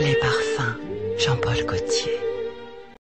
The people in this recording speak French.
Les parfums, Jean-Paul Gaultier.